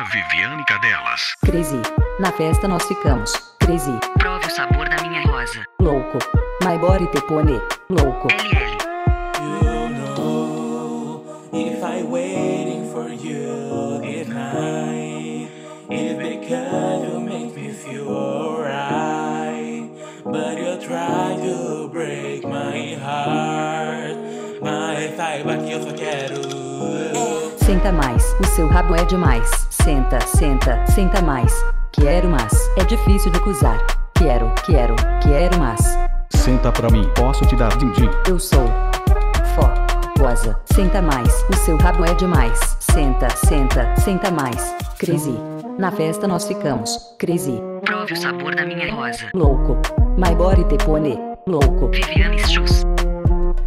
a Viviane Cadelas. Crazy. Na festa nós ficamos. Crazy. Prove o sabor da minha rosa. Louco. My body te pone. Louco. LL. You know, if I waiting for you this night, it's because you make me feel alright. But you try to break my heart. Mas saiba que eu só quero. Senta mais. O seu rabo é demais. Senta, senta, senta mais. Quero mais. É difícil recusar. Quero, quero, quero mais. Senta pra mim, posso te dar din-din. Eu sou fogosa. Senta mais. O seu rabo é demais. Senta, senta, senta mais. Crazy. Na festa nós ficamos. Crazy. Prove o sabor da minha rosa. Louco. My body te pone. Louco. Viviane Chus.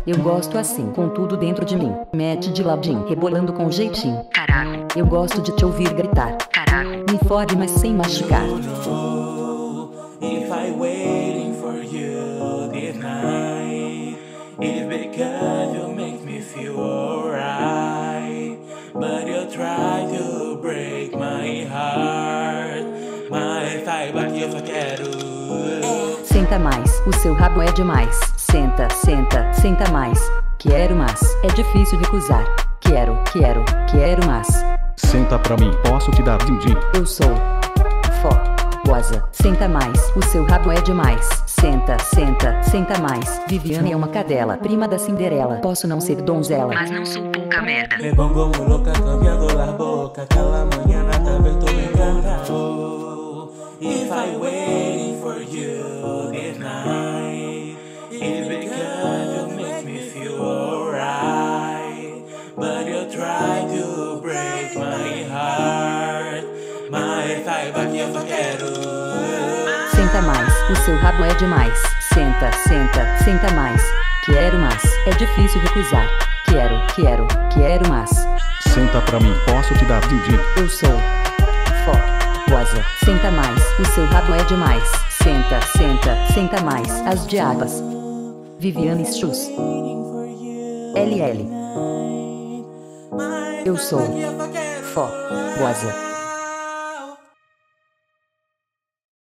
Eu gosto assim, com tudo dentro de mim. Mete de ladinho, rebolando com jeitinho. Carajo. Eu gosto de te ouvir gritar. Carajo. Me fode, mas sem machucar. know if I waiting for you this night, it's because you make me feel alright. But you try to break my heart. Mas saiba que eu só quero. Senta mais, o seu rabo é demais. Senta, senta, senta mais. Quero mais, é difícil recusar. Quero, quero, quero mais. Senta pra mim, posso te dar din-din. Eu sou fogosa. Senta mais, o seu rabo é demais. Senta, senta, senta mais. Viviane é uma cadela, prima da Cinderela. Posso não ser donzela. Mas não sou pouca merda. Me pongo muy loca cambiando la boca Cada mañana tal vez tú me encantas oh, If I waiting for you this night saiba que eu só quero Senta mais, o seu rabo é demais. Senta, senta, senta mais. Quero mais, é difícil recusar. Quero, quero, quero mais. Senta pra mim, posso te dar din-din. Eu sou fogosa. Senta mais, o seu rabo é demais. Senta, senta, senta mais. As diabas. Viviane Chus. LL. Eu sou fogosa.